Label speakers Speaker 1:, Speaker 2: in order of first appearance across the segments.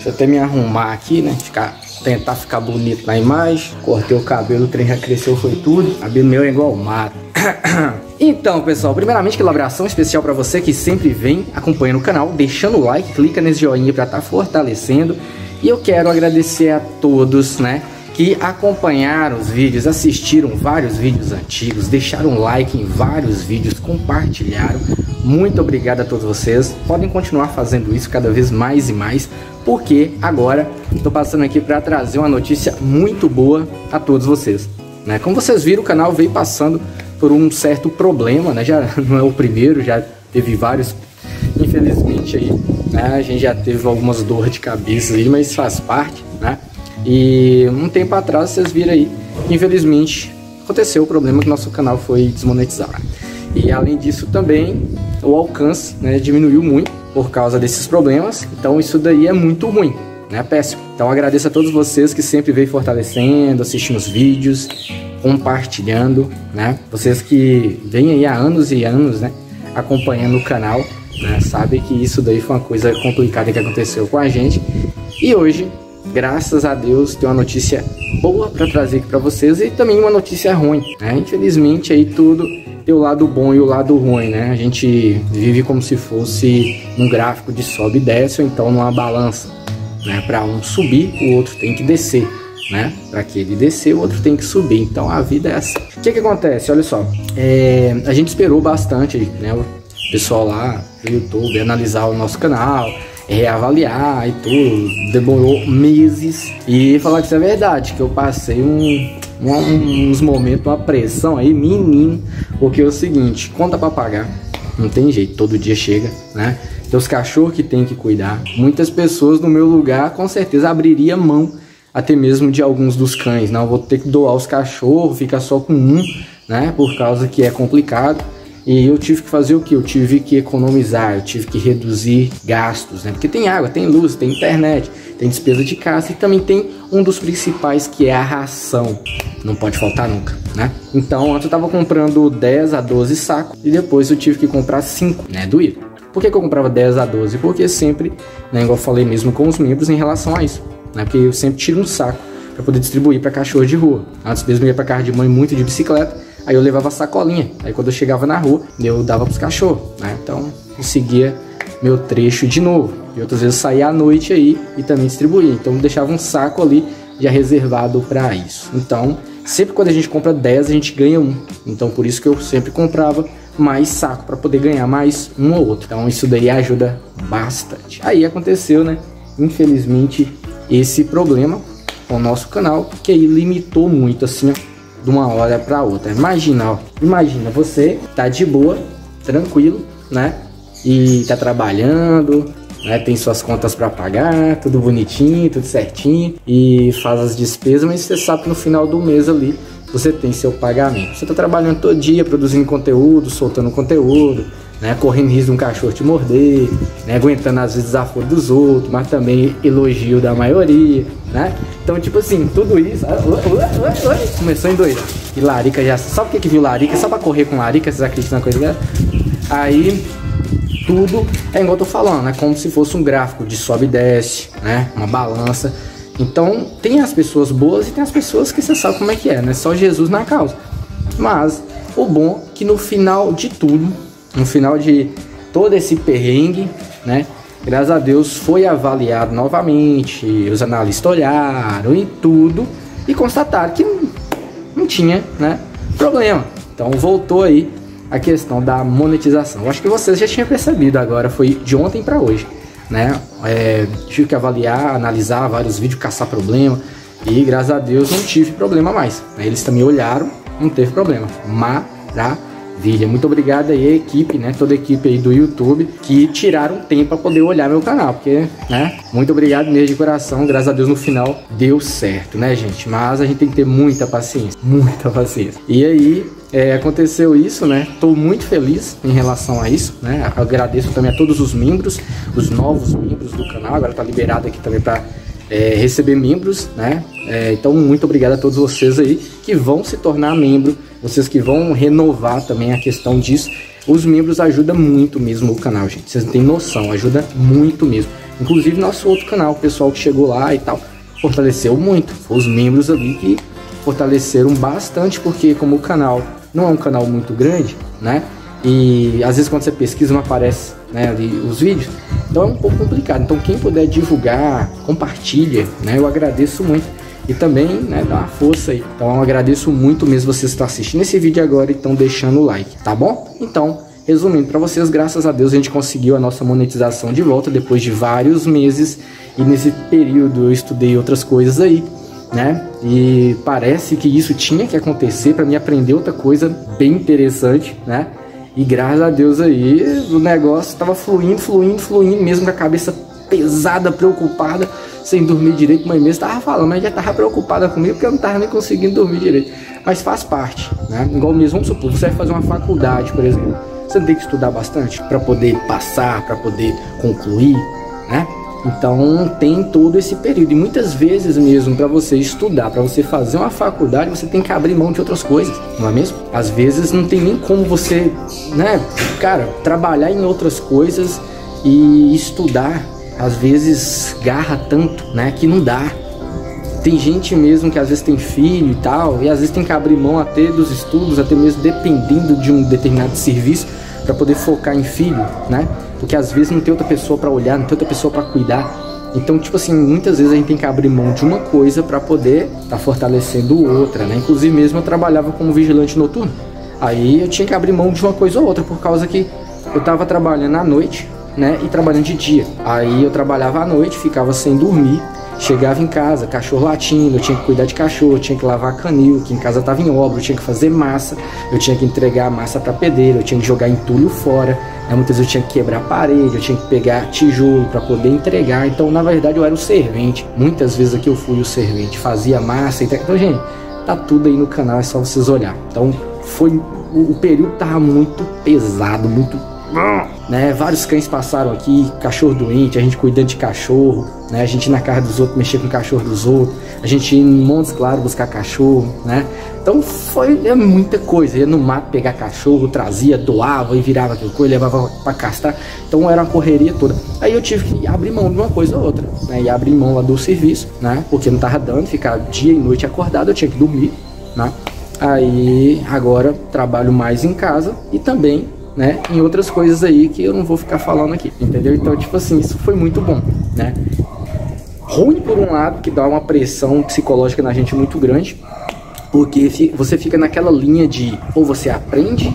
Speaker 1: Deixa eu até me arrumar aqui, né? Ficar, tentar ficar bonito na imagem. Cortei o cabelo, o trem já cresceu, foi tudo. O cabelo meu é igual mato. Então, pessoal, primeiramente, aquela abração especial para você que sempre vem acompanhando o canal, deixando o like, clica nesse joinha para estar tá fortalecendo. E eu quero agradecer a todos, né, que acompanharam os vídeos, assistiram vários vídeos antigos, deixaram like em vários vídeos, compartilharam. Muito obrigado a todos vocês. Podem continuar fazendo isso cada vez mais e mais, porque agora estou passando aqui para trazer uma notícia muito boa a todos vocês. Né? Como vocês viram, o canal veio passando por um certo problema, né? Já não é o primeiro, já teve vários, infelizmente aí, né? A gente já teve algumas dores de cabeça aí, mas faz parte, né? E um tempo atrás vocês viram aí, infelizmente aconteceu o problema que nosso canal foi desmonetizado. E além disso também o alcance né, diminuiu muito por causa desses problemas, então isso daí é muito ruim, né? Péssimo. Então agradeço a todos vocês que sempre vêm fortalecendo, assistindo os vídeos, compartilhando, né? Vocês que vêm aí há anos e anos, né? Acompanhando o canal, né? Sabem que isso daí foi uma coisa complicada que aconteceu com a gente. E hoje, graças a Deus, tem uma notícia boa para trazer aqui para vocês e também uma notícia ruim, né? Infelizmente aí tudo tem o lado bom e o lado ruim, né? A gente vive como se fosse um gráfico de sobe e desce, ou então numa balança, né? Para um subir, o outro tem que descer né? Para que ele descer, o outro tem que subir. Então a vida é assim. O que que acontece? Olha só, é, a gente esperou bastante, né? O pessoal lá do YouTube analisar o nosso canal, reavaliar e tudo. Demorou meses. E falar que isso é verdade, que eu passei um, um, uns momentos, uma pressão aí, menino. Porque é o seguinte, conta para pagar. Não tem jeito, todo dia chega, né? Tem os cachorros que tem que cuidar. Muitas pessoas no meu lugar com certeza abriria mão até mesmo de alguns dos cães. Não, vou ter que doar os cachorros, ficar só com um, né? Por causa que é complicado. E eu tive que fazer o que? Eu tive que economizar, eu tive que reduzir gastos, né? Porque tem água, tem luz, tem internet, tem despesa de casa e também tem um dos principais que é a ração. Não pode faltar nunca, né? Então antes eu tava comprando 10 a 12 sacos e depois eu tive que comprar 5, né? Doído. Por que, que eu comprava 10 a 12? Porque sempre, né, igual eu falei mesmo com os membros em relação a isso né? Porque eu sempre tiro um saco para poder distribuir para cachorro de rua. Antes mesmo eu ia para casa de mãe muito de bicicleta, aí eu levava sacolinha. Aí quando eu chegava na rua, eu dava pros cachorros, né? Então eu seguia meu trecho de novo. E outras vezes saía à noite aí e também distribuía. Então eu deixava um saco ali já reservado para isso. Então, sempre quando a gente compra 10, a gente ganha um. Então por isso que eu sempre comprava mais saco para poder ganhar mais um ou outro. Então isso daí ajuda bastante. Aí aconteceu, né? Infelizmente esse problema com o nosso canal, que aí limitou muito assim, ó, de uma hora para outra. Imagina, ó, imagina você tá de boa, tranquilo, né? E tá trabalhando, né? Tem suas contas para pagar, tudo bonitinho, tudo certinho e faz as despesas, mas você sabe que no final do mês ali você tem seu pagamento. Você tá trabalhando todo dia, produzindo conteúdo, soltando conteúdo, né? Correndo risco de um cachorro te morder, né? Aguentando às vezes desaforo dos outros, mas também elogio da maioria, né? Então, tipo assim, tudo isso. Ah, começou em dois. E Larica já. Sabe o que, que viu Larica? Só pra correr com Larica, vocês acreditam na coisa dela? Aí, tudo é igual eu tô falando, é como se fosse um gráfico de sobe e desce, né? Uma balança. Então, tem as pessoas boas e tem as pessoas que você sabe como é que é, né? Só Jesus na causa. Mas, o bom é que no final de tudo, no final de todo esse perrengue, né? Graças a Deus foi avaliado novamente, os analistas olharam e tudo e constataram que não, tinha, né, problema. Então voltou aí a questão da monetização. Eu acho que vocês já tinham percebido agora, foi de ontem para hoje, né? É, tive que avaliar, analisar vários vídeos, caçar problema e graças a Deus não tive problema mais. Eles também olharam, não teve problema. Maravilha Maravilha. Muito obrigado aí a equipe, né? Toda a equipe aí do YouTube que tiraram tempo para poder olhar meu canal, porque, né? Muito obrigado mesmo de coração. Graças a Deus no final deu certo, né, gente? Mas a gente tem que ter muita paciência, muita paciência. E aí, é, aconteceu isso, né? Estou muito feliz em relação a isso, né? Agradeço também a todos os membros, os novos membros do canal. Agora tá liberado aqui também para é, receber membros, né? É, então, muito obrigado a todos vocês aí que vão se tornar membro vocês que vão renovar também a questão disso. Os membros ajudam muito mesmo o canal, gente. Vocês não têm noção, ajuda muito mesmo. Inclusive nosso outro canal, o pessoal que chegou lá e tal, fortaleceu muito. Os membros ali que fortaleceram bastante, porque como o canal não é um canal muito grande, né? E às vezes quando você pesquisa não aparece né, ali os vídeos, então é um pouco complicado. Então quem puder divulgar, compartilha, né? Eu agradeço muito. E também, né, dá uma força aí. Então eu agradeço muito mesmo vocês estar assistindo esse vídeo agora e estão deixando o like, tá bom? Então, resumindo para vocês, graças a Deus a gente conseguiu a nossa monetização de volta depois de vários meses. E nesse período eu estudei outras coisas aí né? E parece que isso tinha que acontecer para mim aprender outra coisa bem interessante, né? E graças a Deus aí o negócio estava fluindo, fluindo, fluindo, mesmo com a cabeça pesada, preocupada, sem dormir direito. Mãe mesmo estava falando, mas já estava preocupada comigo porque eu não estava nem conseguindo dormir direito. Mas faz parte, né? Igual mesmo, vamos supor, você vai fazer uma faculdade, por exemplo. Você não tem que estudar bastante para poder passar, para poder concluir, né? Então tem todo esse período e muitas vezes mesmo para você estudar, para você fazer uma faculdade, você tem que abrir mão de outras coisas, não é mesmo? Às vezes não tem nem como você, né, cara, trabalhar em outras coisas e estudar. Às vezes garra tanto, né, que não dá. Tem gente mesmo que às vezes tem filho e tal, e às vezes tem que abrir mão até dos estudos, até mesmo dependendo de um determinado serviço para poder focar em filho, né? Porque às vezes não tem outra pessoa para olhar, não tem outra pessoa para cuidar. Então, tipo assim, muitas vezes a gente tem que abrir mão de uma coisa para poder estar tá fortalecendo outra, né? Inclusive mesmo eu trabalhava como vigilante noturno. Aí eu tinha que abrir mão de uma coisa ou outra por causa que eu tava trabalhando à noite, né, e trabalhando de dia. Aí eu trabalhava à noite, ficava sem dormir Chegava em casa, cachorro latindo, eu tinha que cuidar de cachorro, tinha que lavar canil, que em casa tava em obra, eu tinha que fazer massa, eu tinha que entregar a massa para pedreiro, eu tinha que jogar entulho fora, né? muitas vezes eu tinha que quebrar a parede, eu tinha que pegar tijolo para poder entregar. Então, na verdade, eu era o servente. Muitas vezes aqui eu fui o servente, fazia massa, entrega. Então, gente, tá tudo aí no canal, é só vocês olhar. Então, foi o, o período tava muito pesado, muito né? Vários cães passaram aqui, cachorro doente, a gente cuidando de cachorro, né? A gente na casa dos outros, mexer com o cachorro dos outros, a gente ir em Montes Claros buscar cachorro, né? Então foi é muita coisa, ia no mato pegar cachorro, trazia, doava e virava aquilo coisa, levava para castrar. Então era uma correria toda. Aí eu tive que abrir mão de uma coisa ou outra, né? E abrir mão lá do serviço, né? Porque não tava dando, ficar dia e noite acordado, eu tinha que dormir, né? Aí agora trabalho mais em casa e também né? Em outras coisas aí que eu não vou ficar falando aqui, entendeu? Então, tipo assim, isso foi muito bom, né? Ruim por um lado, que dá uma pressão psicológica na gente muito grande, porque você fica naquela linha de ou você aprende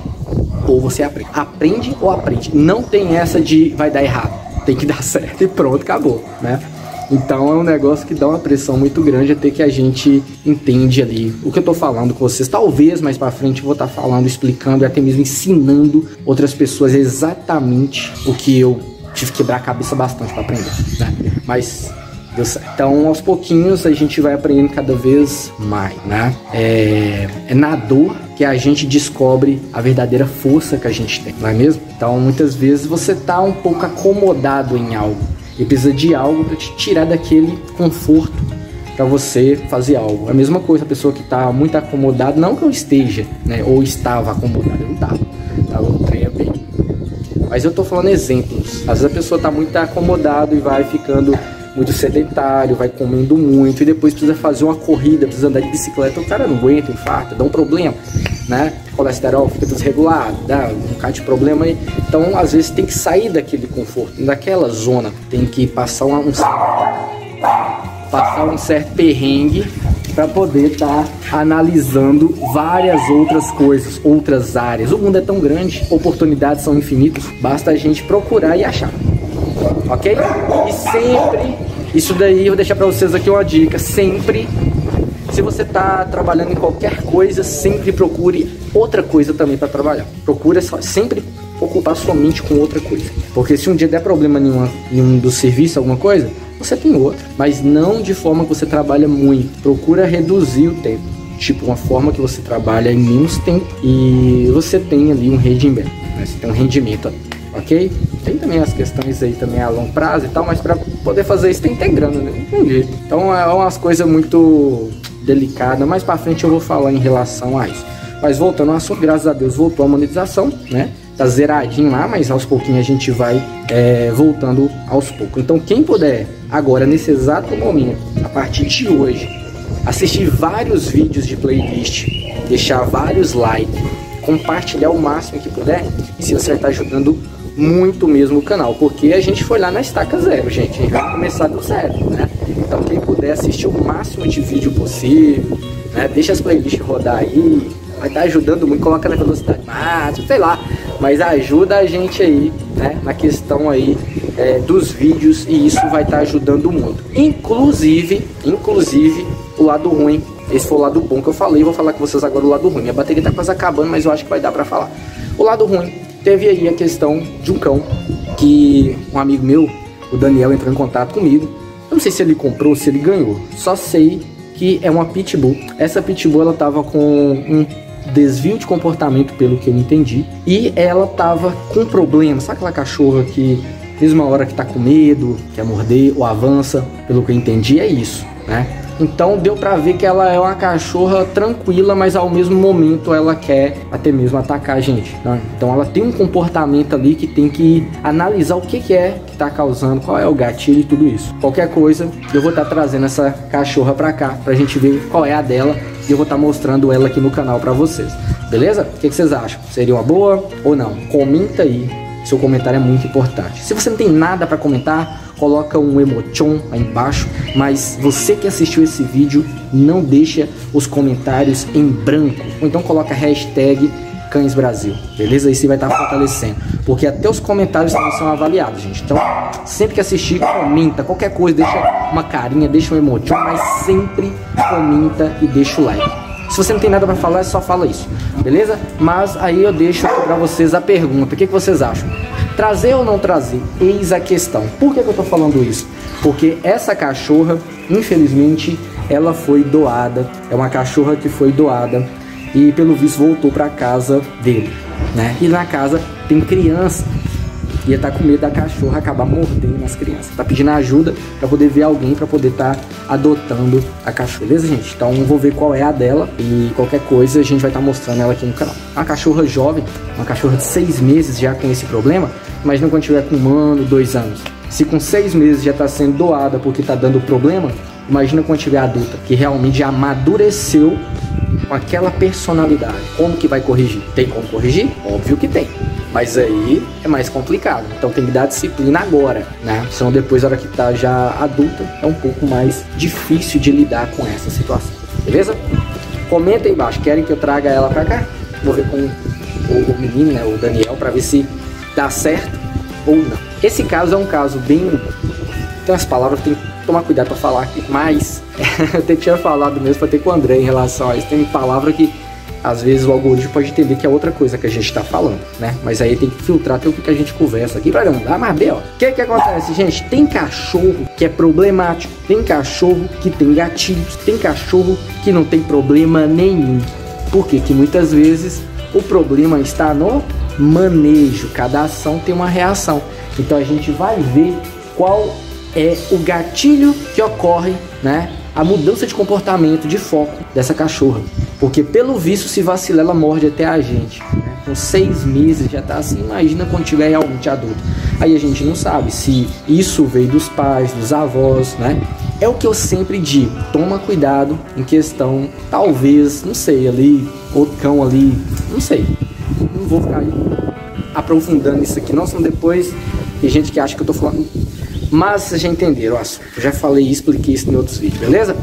Speaker 1: ou você aprende. Aprende ou aprende. Não tem essa de vai dar errado. Tem que dar certo e pronto, acabou, né? Então é um negócio que dá uma pressão muito grande até que a gente entende ali o que eu tô falando com vocês. Talvez mais para frente eu vou estar tá falando, explicando e até mesmo ensinando outras pessoas exatamente o que eu tive que quebrar a cabeça bastante para aprender, né? Mas deu certo. Então, aos pouquinhos a gente vai aprendendo cada vez mais, né? É, é na dor que a gente descobre a verdadeira força que a gente tem, não é mesmo? Então, muitas vezes você tá um pouco acomodado em algo e precisa de algo para te tirar daquele conforto para você fazer algo. É a mesma coisa a pessoa que está muito acomodada, não que eu esteja, né, ou estava acomodada, eu não estava, tava no trem bem. Mas eu estou falando exemplos. Às vezes a pessoa está muito acomodada e vai ficando muito sedentário, vai comendo muito e depois precisa fazer uma corrida, precisa andar de bicicleta, o cara não aguenta, infarta, dá um problema, né? colesterol fica desregulado, dá um bocado de problema aí. Então, às vezes, tem que sair daquele conforto, daquela zona. Tem que passar um, um passar um certo perrengue para poder estar tá analisando várias outras coisas, outras áreas. O mundo é tão grande, oportunidades são infinitas, basta a gente procurar e achar. Ok? E sempre, isso daí eu vou deixar para vocês aqui uma dica, sempre se você está trabalhando em qualquer coisa, sempre procure outra coisa também para trabalhar. Procure sempre ocupar sua mente com outra coisa. Porque se um dia der problema em, um dos serviços, alguma coisa, você tem outra. Mas não de forma que você trabalha muito. Procura reduzir o tempo. Tipo, uma forma que você trabalha em menos tempo e você tem ali um rendimento. Né? Você tem um rendimento ok? Tem também as questões aí também a longo prazo e tal, mas para poder fazer isso tem que ter grana, né? Jeito. Então é umas coisas muito delicada. Mais para frente eu vou falar em relação a isso. Mas voltando ao assunto, graças a Deus voltou a monetização, né? tá zeradinho lá, mas aos pouquinhos a gente vai é, voltando aos poucos. Então quem puder agora nesse exato momento, a partir de hoje, assistir vários vídeos de playlist, deixar vários likes, compartilhar o máximo que puder, se você estar ajudando muito mesmo o canal, porque a gente foi lá na estaca zero, gente, a gente vai começar do zero, né? Então quem puder assistir o máximo de vídeo possível, né? Deixa as playlists rodar aí, vai estar ajudando muito, coloca na velocidade máxima, sei lá, mas ajuda a gente aí, né? Na questão aí é, dos vídeos e isso vai estar ajudando muito. Inclusive, inclusive, o lado ruim, esse foi o lado bom que eu falei, vou falar com vocês agora o lado ruim. Minha bateria tá quase acabando, mas eu acho que vai dar para falar. O lado ruim, teve aí a questão de um cão que um amigo meu, o Daniel, entrou em contato comigo. Não sei se ele comprou, se ele ganhou. Só sei que é uma pitbull. Essa pitbull ela tava com um desvio de comportamento, pelo que eu entendi, e ela tava com problema. Sabe aquela cachorra que mesmo a hora que tá com medo, quer morder ou avança, pelo que eu entendi, é isso, né? Então deu para ver que ela é uma cachorra tranquila, mas ao mesmo momento ela quer até mesmo atacar a gente. Né? Então ela tem um comportamento ali que tem que analisar o que, que é que tá causando, qual é o gatilho e tudo isso. Qualquer coisa, eu vou estar tá trazendo essa cachorra para cá pra gente ver qual é a dela e eu vou estar tá mostrando ela aqui no canal para vocês. Beleza? O que, que vocês acham? Seria uma boa ou não? Comenta aí. Seu comentário é muito importante. Se você não tem nada para comentar, coloca um emotion aí embaixo, mas você que assistiu esse vídeo, não deixa os comentários em branco, ou então coloca hashtag Cães Brasil, beleza? Você vai estar tá fortalecendo, porque até os comentários também são avaliados, gente. Então, sempre que assistir, comenta, qualquer coisa, deixa uma carinha, deixa um emotion, mas sempre comenta e deixa o like. Se você não tem nada para falar, só fala isso, beleza? Mas aí eu deixo para vocês a pergunta: o que, que vocês acham? Trazer ou não trazer? Eis a questão. Por que, que eu estou falando isso? Porque essa cachorra, infelizmente, ela foi doada. É uma cachorra que foi doada e pelo visto voltou para casa dele, né? E na casa tem criança ia estar tá com medo da cachorra acabar mordendo as crianças. Tá pedindo ajuda para poder ver alguém para poder estar tá adotando a cachorra. Beleza, gente? Então vou ver qual é a dela e qualquer coisa a gente vai estar tá mostrando ela aqui no canal. Uma cachorra jovem, uma cachorra de seis meses já com esse problema. Imagina quando tiver com um ano, dois anos. Se com seis meses já está sendo doada porque está dando problema, imagina quando tiver adulta, que realmente já amadureceu com aquela personalidade. Como que vai corrigir? Tem como corrigir? Óbvio que tem. Mas aí é mais complicado. Então tem que dar disciplina agora, né? Senão depois, na hora que tá já adulta, é um pouco mais difícil de lidar com essa situação. Beleza? Comenta aí embaixo. Querem que eu traga ela pra cá? Vou ver com o menino, né? O Daniel, pra ver se dá certo ou não. Esse caso é um caso bem. Tem umas palavras que tem que tomar cuidado para falar aqui, mas eu tinha falado mesmo para ter com o André em relação a isso. Tem palavra que às vezes o algoritmo pode entender que é outra coisa que a gente está falando, né? Mas aí tem que filtrar até o que a gente conversa aqui para não dar mais B, ó. O que que acontece, gente? Tem cachorro que é problemático, tem cachorro que tem gatilhos, tem cachorro que não tem problema nenhum. Por quê? Que muitas vezes o problema está no manejo, cada ação tem uma reação. Então a gente vai ver qual é o gatilho que ocorre, né? A mudança de comportamento, de foco dessa cachorra. Porque pelo visto, se vacilar, ela morde até a gente. Né? Com seis meses já tá assim, imagina quando tiver realmente adulto. Aí a gente não sabe se isso veio dos pais, dos avós, né? É o que eu sempre digo, toma cuidado em questão, talvez, não sei, ali, outro cão ali, não sei. Não vou ficar aprofundando isso aqui, não, senão depois tem gente que acha que eu tô falando. Mas vocês já entenderam o assunto. Já falei e expliquei isso em outros vídeos, beleza?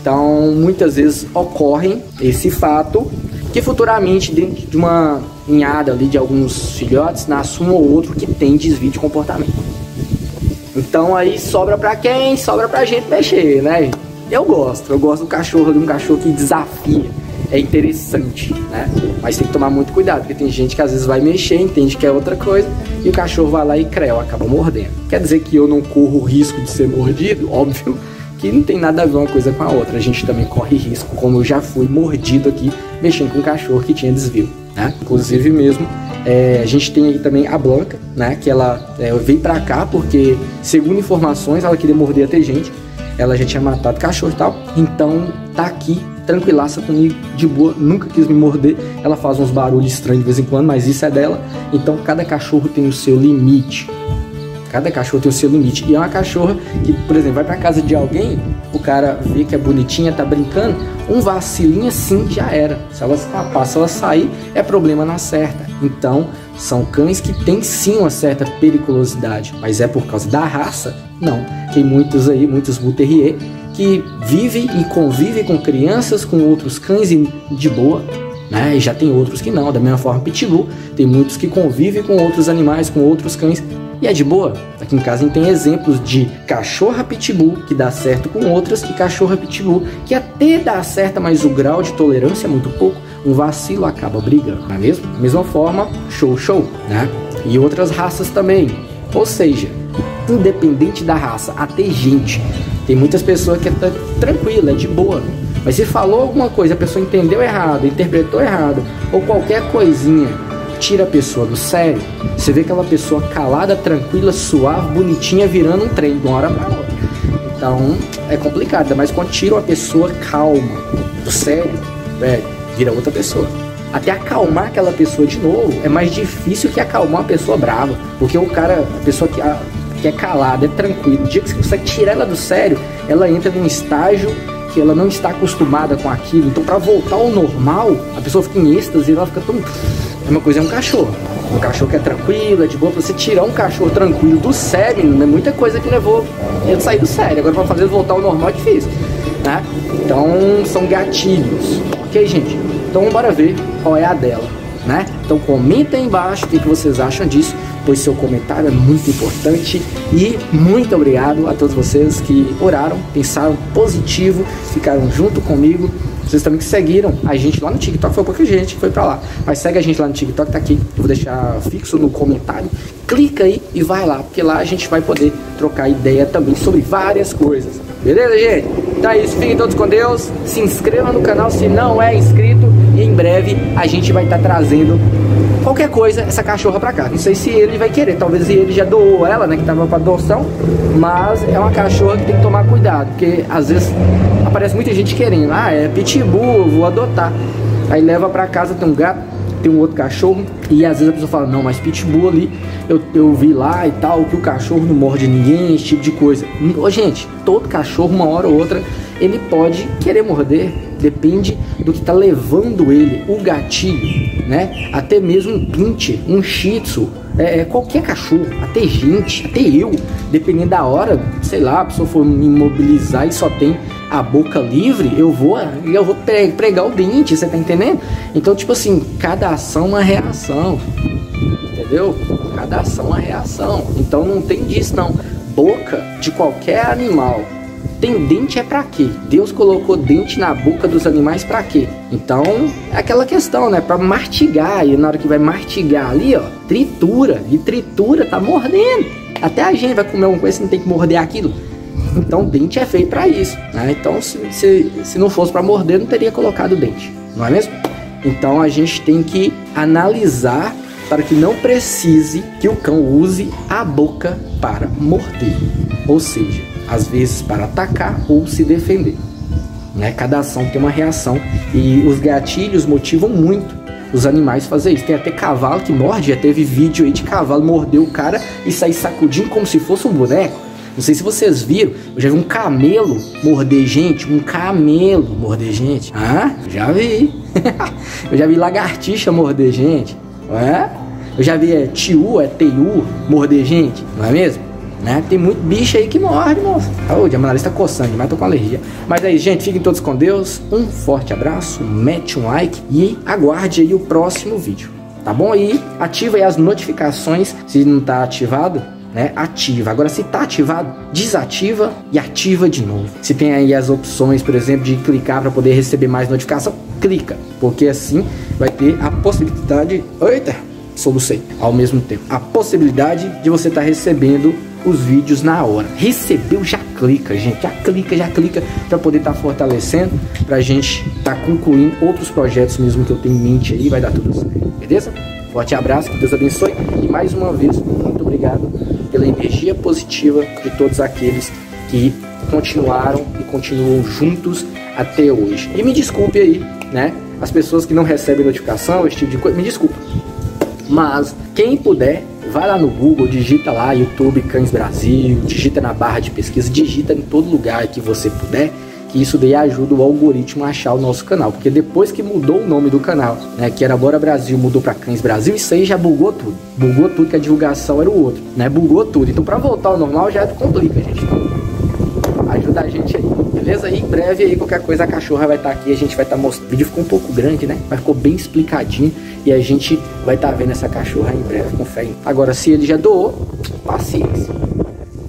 Speaker 1: Então, muitas vezes ocorre esse fato que futuramente, dentro de uma ninhada ali de alguns filhotes, nasce um ou outro que tem desvio de comportamento. Então aí sobra pra quem? Sobra pra gente mexer, né? Eu gosto, eu gosto do cachorro, de um cachorro que desafia. É interessante, né? Mas tem que tomar muito cuidado, porque tem gente que às vezes vai mexer, entende que é outra coisa, e o cachorro vai lá e creu, acaba mordendo. Quer dizer que eu não corro o risco de ser mordido? Óbvio que não tem nada a ver uma coisa com a outra. A gente também corre risco, como eu já fui mordido aqui mexendo com um cachorro que tinha desvio, né? Inclusive mesmo, é, a gente tem aí também a Blanca, né? Que ela é, veio pra cá porque, segundo informações, ela queria morder até gente. Ela já tinha matado cachorro e tal. Então tá aqui tranquilaça comigo, de boa, nunca quis me morder. Ela faz uns barulhos estranhos de vez em quando, mas isso é dela. Então cada cachorro tem o seu limite. Cada cachorro tem o seu limite. E é uma cachorra que, por exemplo, vai pra casa de alguém, o cara vê que é bonitinha, tá brincando, um vacilinho assim já era. Se ela escapar, se ela sair, é problema na certa. Então, são cães que têm sim uma certa periculosidade, mas é por causa da raça? Não. Tem muitos aí, muitos Bull Terrier, que vivem e convivem com crianças, com outros cães de boa, né? E já tem outros que não, da mesma forma Pitbull, tem muitos que convivem com outros animais, com outros cães e é de boa. Aqui em casa a gente tem exemplos de cachorra pitbull que dá certo com outras e cachorra pitbull que até dá certo, mas o grau de tolerância é muito pouco. Um vacilo acaba brigando, não é mesmo? Da mesma forma, show show, né? E outras raças também. Ou seja, independente da raça, até gente. Tem muitas pessoas que é tranquila, é de boa. Mas se falou alguma coisa, a pessoa entendeu errado, interpretou errado, ou qualquer coisinha tira a pessoa do sério, você vê aquela pessoa calada, tranquila, suave, bonitinha, virando um trem de uma hora para outra. Então é complicado, mas quando tira uma pessoa calma do sério, velho, vira outra pessoa. Até acalmar aquela pessoa de novo é mais difícil que acalmar uma pessoa brava, porque o cara, a pessoa que, a, que é calada, é tranquila, o dia que você consegue tirar ela do sério, ela entra num estágio que ela não está acostumada com aquilo. Então, para voltar ao normal, a pessoa fica em êxtase, ela fica tão a mesma coisa é um cachorro. Um cachorro que é tranquilo, é de boa. Pra você tirar um cachorro tranquilo do sério, é muita coisa que levou ele sair do sério. Agora, pra fazer ele voltar ao normal é difícil. Né? Então, são gatilhos. Ok, gente? Então, bora ver qual é a dela. Né? Então, comenta aí embaixo o que, que vocês acham disso pois seu comentário é muito importante. E muito obrigado a todos vocês que oraram, pensaram positivo, ficaram junto comigo. Vocês também que seguiram a gente lá no TikTok, foi pouca gente que foi pra lá. Mas segue a gente lá no TikTok, tá aqui. Eu vou deixar fixo no comentário. Clica aí e vai lá, porque lá a gente vai poder trocar ideia também sobre várias coisas. Beleza, gente? Então é isso, fiquem todos com Deus. Se inscreva no canal se não é inscrito. E em breve a gente vai estar tá trazendo qualquer coisa essa cachorra pra cá. Não sei se ele vai querer, talvez ele já doou ela, né, que tava pra adoção, mas é uma cachorra que tem que tomar cuidado, porque às vezes aparece muita gente querendo, ah, é pitbull, vou adotar. Aí leva pra casa, tem um gato, tem um outro cachorro, e às vezes a pessoa fala, não, mas pitbull ali, eu, eu vi lá e tal, que o cachorro não morde ninguém, esse tipo de coisa. Ô, gente, todo cachorro, uma hora ou outra, ele pode querer morder, depende do que está levando ele, o gatilho, né? Até mesmo um pinte, um shih tzu, é, é, qualquer cachorro, até gente, até eu, dependendo da hora, sei lá, a pessoa for me imobilizar e só tem a boca livre, eu vou, eu vou pregar o dente, você tá entendendo? Então, tipo assim, cada ação é uma reação, entendeu? Cada ação é uma reação. Então não tem disso não. Boca de qualquer animal tem dente é para quê? Deus colocou dente na boca dos animais para quê? Então, é aquela questão, né? Para mastigar. E na hora que vai mastigar ali, ó, tritura. E tritura, tá mordendo. Até a gente vai comer alguma coisa, não tem que morder aquilo. Então, dente é feito para isso, né? Então, se, se, se não fosse para morder, não teria colocado dente, não é mesmo? Então, a gente tem que analisar para que não precise que o cão use a boca para morder. Ou seja, às vezes para atacar ou se defender. Né? Cada ação tem uma reação e os gatilhos motivam muito os animais fazer isso. Tem até cavalo que morde, já teve vídeo aí de cavalo morder o cara e sair sacudindo como se fosse um boneco. Não sei se vocês viram, eu já vi um camelo morder gente, um camelo morder gente. Ah, já vi. eu já vi lagartixa morder gente, não é? Eu já vi é, tiu, é teiu morder gente, não é mesmo? né? Tem muito bicho aí que morre, moço. Saúde, a analista coçando, mas tô com alergia. Mas aí, gente, fiquem todos com Deus. Um forte abraço, mete um like e aguarde aí o próximo vídeo. Tá bom aí? Ativa aí as notificações se não tá ativado. Né, ativa. Agora, se tá ativado, desativa e ativa de novo. Se tem aí as opções, por exemplo, de clicar para poder receber mais notificação, clica, porque assim vai ter a possibilidade. Eita, solucei ao mesmo tempo. A possibilidade de você estar tá recebendo os vídeos na hora. Recebeu, já clica, gente. Já clica, já clica para poder estar tá fortalecendo, para gente estar tá concluindo outros projetos mesmo que eu tenho em mente aí. Vai dar tudo certo, beleza? Forte abraço, que Deus abençoe. E mais uma vez, muito obrigado pela energia positiva de todos aqueles que continuaram e continuam juntos até hoje. E me desculpe aí, né? As pessoas que não recebem notificação, esse tipo de coisa, me desculpe. Mas quem puder, vai lá no Google, digita lá YouTube Cães Brasil, digita na barra de pesquisa, digita em todo lugar que você puder isso daí ajuda o algoritmo a achar o nosso canal, porque depois que mudou o nome do canal, né, que era Bora Brasil, mudou para Cães Brasil, isso aí já bugou tudo. Bugou tudo que a divulgação era o outro, né? Bugou tudo. Então para voltar ao normal já complica, gente. Ajuda a gente aí, beleza? E em breve aí qualquer coisa a cachorra vai estar tá aqui, a gente vai estar tá mostrando. O vídeo ficou um pouco grande, né? Mas ficou bem explicadinho e a gente vai estar tá vendo essa cachorra em breve, com fé. Agora se ele já doou, paciência.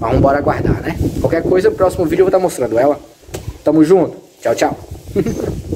Speaker 1: Mas vamos embora aguardar, né? Qualquer coisa, no próximo vídeo eu vou estar tá mostrando ela. Tamo junto. Tchau, tchau.